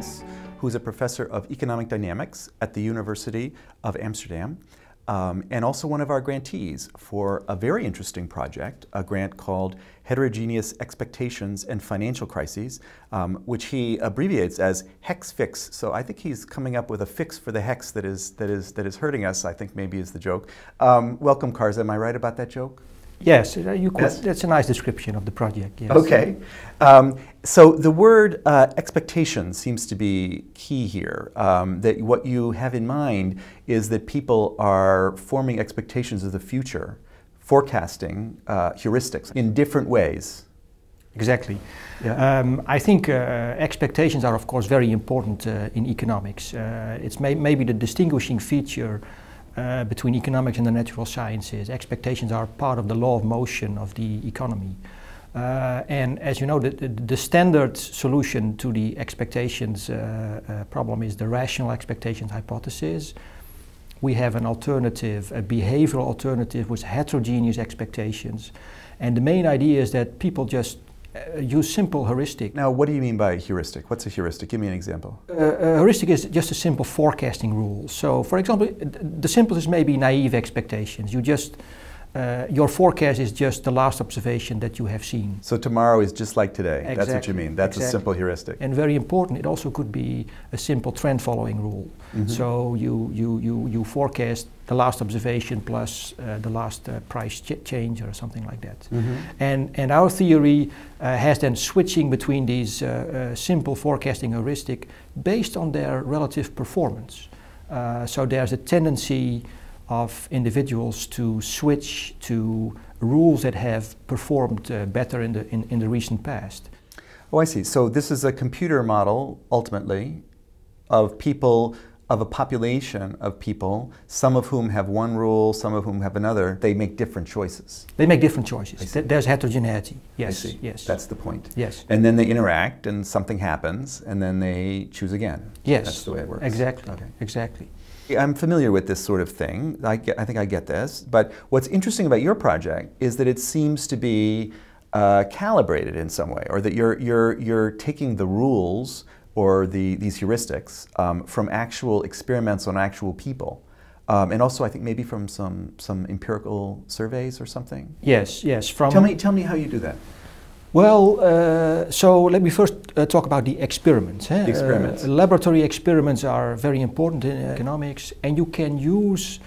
Hommes, who's a professor of economic dynamics at the University of Amsterdam, um, and also one of our grantees for a very interesting project, a grant called Heterogeneous Expectations and Financial Crises, um, which he abbreviates as HEX Fix. So I think he's coming up with a fix for the hex that is, that is, that is hurting us, I think maybe is the joke. Um, welcome, Cars. Am I right about that joke? Yes, you could, Yes. that's a nice description of the project. Yes. Okay. Um, so the word uh, expectation seems to be key here. Um, that what you have in mind is that people are forming expectations of the future, forecasting uh, heuristics in different ways. Exactly. Yeah. Um, I think uh, expectations are, of course, very important uh, in economics. Uh, it's may- maybe the distinguishing feature uh, between economics and the natural sciences. Expectations are part of the law of motion of the economy. Uh, and as you know, the, the, the standard solution to the expectations uh, uh, problem is the rational expectations hypothesis. We have an alternative, a behavioral alternative with heterogeneous expectations. And the main idea is that people just uh, use simple heuristic. Now, what do you mean by heuristic? What's a heuristic? Give me an example. Uh, a heuristic is just a simple forecasting rule. So, for example, the simplest may be naive expectations. You just, uh, your forecast is just the last observation that you have seen. So tomorrow is just like today. That's what you mean. That's a simple heuristic. And very important, it also could be a simple trend following rule. Mhm. So you, you, you, you forecast the last observation plus uh, the last uh, price ch- change or something like that. Mhm. And, and our theory uh, has then switching between these uh, uh, simple forecasting heuristic based on their relative performance. Uh, so there's a tendency of individuals to switch to rules that have performed uh, better in the, in, in the recent past. Oh, I see. So this is a computer model, ultimately, of people, of a population of people, some of whom have one rule, some of whom have another. They make different choices. They make different choices. Th- There's heterogeneity. Yes. Yes. That's the point. yes. And then they interact, and something happens, and then they choose again. Yes. That's the way it works. Exactly. Okay. Exactly. I'm familiar with this sort of thing. I, get, I think I get this. But what's interesting about your project is that it seems to be uh, calibrated in some way, or that you're, you're, you're taking the rules or the, these heuristics um, from actual experiments on actual people. Um, and also, I think maybe from some, some empirical surveys or something. Yes. Yes. From Tell me, tell me how you do that. Well, uh, so let me first uh, talk about the experiments. The experiments. Uh, laboratory experiments are very important in economics, and you can use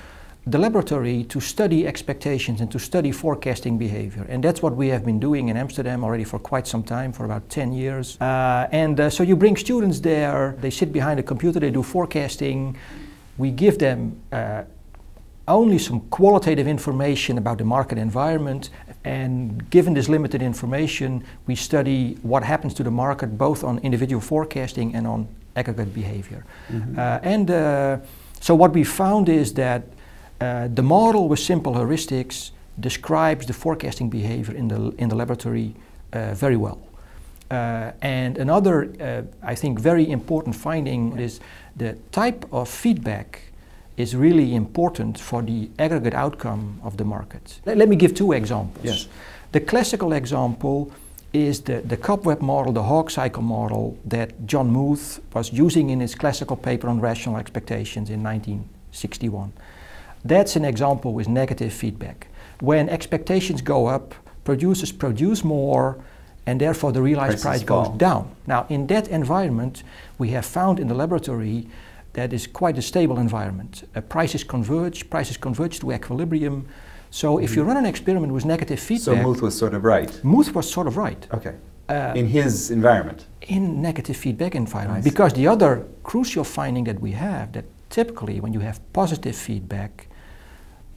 the laboratory to study expectations and to study forecasting behavior. And that's what we have been doing in Amsterdam already for quite some time, for about 10 years. Uh, and uh, so you bring students there, they sit behind a computer, they do forecasting. We give them uh, only some qualitative information about the market environment. And given this limited information, we study what happens to the market both on individual forecasting and on aggregate behavior. Mhm. Uh, and uh, so, what we found is that uh, the model with simple heuristics describes the forecasting behavior in the, in the laboratory uh, very well. Uh, and another, uh, I think, very important finding is the type of feedback is really important for the aggregate outcome of the market. Let, let me give two examples. Yes. The classical example is the, the cobweb model, the hog cycle model that John Muth was using in his classical paper on rational expectations in 1961. That's an example with negative feedback. When expectations go up, producers produce more, and therefore the realized Prices price goes fall. down. Now, in that environment, we have found in the laboratory that is quite a stable environment. Uh, prices converge, prices converge to equilibrium. So, if you run an experiment with negative Mm-hmm. So feedback, Muth was sort of right. Muth was sort of right Okay. uh, In his environment. in negative feedback environment. Because the other crucial finding that we have that typically when you have positive feedback,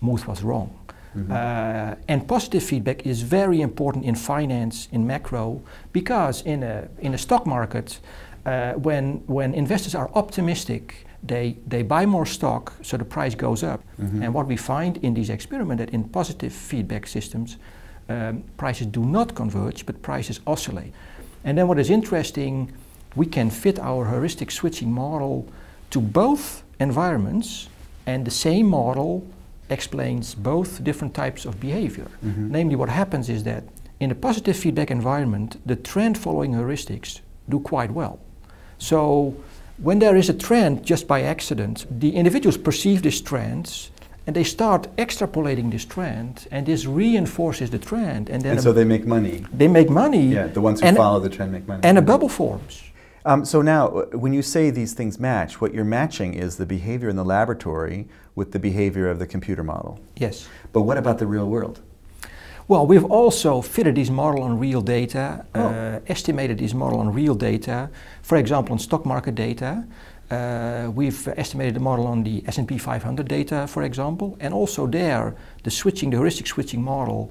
Muth was wrong. Mhm. Uh, and positive feedback is very important in finance, in macro, because in a, in a stock market, uh, when, when investors are optimistic, they, they buy more stock, so the price goes up. Mhm. And what we find in these experiments that in positive feedback systems, um, prices do not converge, but prices oscillate. And then what is interesting, we can fit our heuristic switching model to both environments, and the same model explains both different types of behavior. Mhm. Namely, what happens is that in a positive feedback environment, the trend following heuristics do quite well. So when there is a trend just by accident, the individuals perceive this trend and they start extrapolating this trend and this reinforces the trend and then and so they make money. They make money yeah the ones who follow the trend make money. and a bubble forms. Um, so now uh, when you say these things match what you're matching is the behavior in the laboratory with the behavior of the computer model. Yes. But what about the real world well, we've also fitted this model on real data, oh. uh, estimated this model on real data. For example, on stock market data, uh, we've estimated the model on the S&P 500 data, for example, and also there, the switching, the heuristic switching model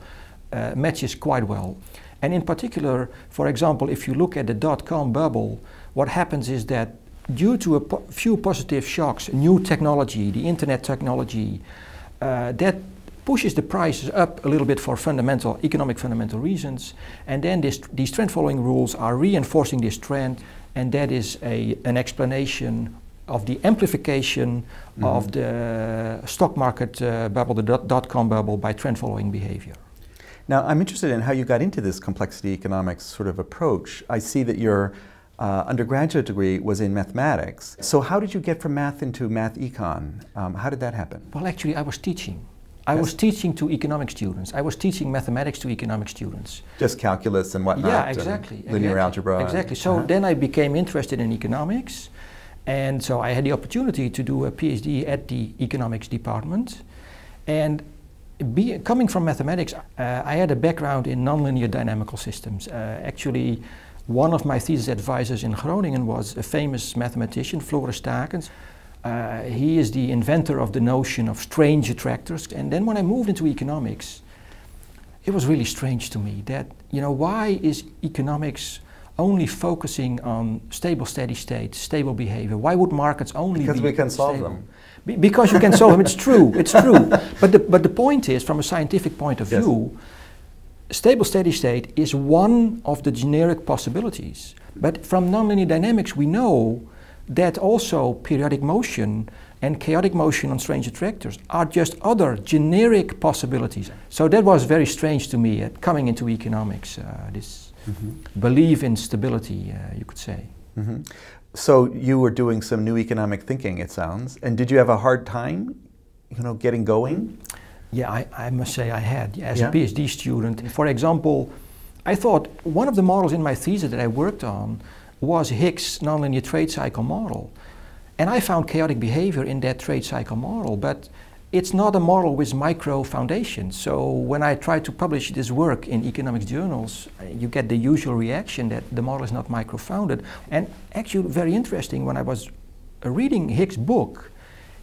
uh, matches quite well. And in particular, for example, if you look at the dot-com bubble, what happens is that due to a po few positive shocks, new technology, the internet technology, uh, that pushes the prices up a little bit for fundamental economic fundamental reasons and then this, these trend following rules are reinforcing this trend and that is a, an explanation of the amplification mm-hmm. of the stock market uh, bubble, the dot, dot com bubble, by trend following behavior. Now, I'm interested in how you got into this complexity economics sort of approach. I see that your uh, undergraduate degree was in mathematics. So, how did you get from math into math econ? Um, how did that happen? Well, actually, I was teaching. I yes. was teaching to economic students. I was teaching mathematics to economic students. Just calculus and whatnot. Yeah, exactly. linear exactly, algebra. Exactly. So uh-huh. then I became interested in economics, and so I had the opportunity to do a PhD at the economics department, and. Be, coming from mathematics, uh, I had a background in nonlinear dynamical systems. Uh, actually, one of my thesis advisors in Groningen was a famous mathematician, Floris Takens. Uh, he is the inventor of the notion of strange attractors. And then when I moved into economics, it was really strange to me that, you know, why is economics only focusing on stable, steady state, stable behavior? Why would markets only because be we can solve stable? them. Be because you can solve them. It's true. It's true. But the, but the point is, from a scientific point of yes. view, stable, steady state is one of the generic possibilities. But from nonlinear dynamics, we know that also periodic motion and chaotic motion on strange attractors are just other generic possibilities. So that was very strange to me uh, coming into economics, uh, this mm-hmm. belief in stability, uh, you could say. Mm-hmm. So you were doing some new economic thinking, it sounds. And did you have a hard time, you know, getting going? Yeah, I, I must say I had. As yeah. a PhD student, for example, I thought one of the models in my thesis that I worked on was Hicks' nonlinear trade cycle model. And I found chaotic behavior in that trade cycle model, but it's not a model with micro foundations. So when I try to publish this work in economics journals, uh, you get the usual reaction that the model is not micro founded. And actually, very interesting, when I was reading Hicks' book,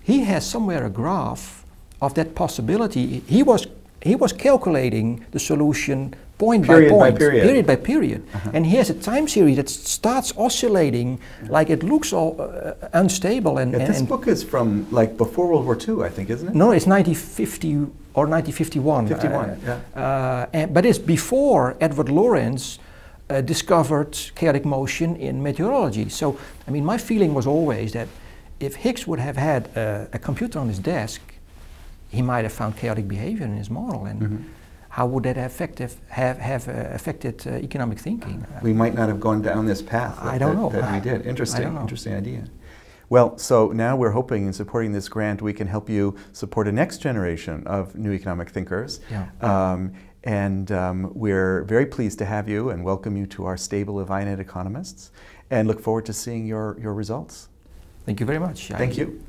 he has somewhere a graph of that possibility. He was he was calculating the solution point period by point, by period. period by period. Uh-huh. And here's a time series that starts oscillating like it looks all uh, unstable. And, yeah, and this and book is from like before World War II, I think, isn't it? No, it's 1950 or 1951. 51, uh, yeah. Uh, and, but it's before Edward Lorenz uh, discovered chaotic motion in meteorology. So, I mean, my feeling was always that if Hicks would have had a computer on his desk, he might have found chaotic behavior in his model. And mm-hmm how would that have, have uh, affected uh, economic thinking? We might not have gone down this path. That, I don't know. That, we did. Interesting, interesting idea. Well, so now we're hoping in supporting this grant we can help you support a next generation of new economic thinkers. Yeah. Um, and um, we're very pleased to have you and welcome you to our stable of INET economists and look forward to seeing your, your results. Thank you very much. Thank I, you.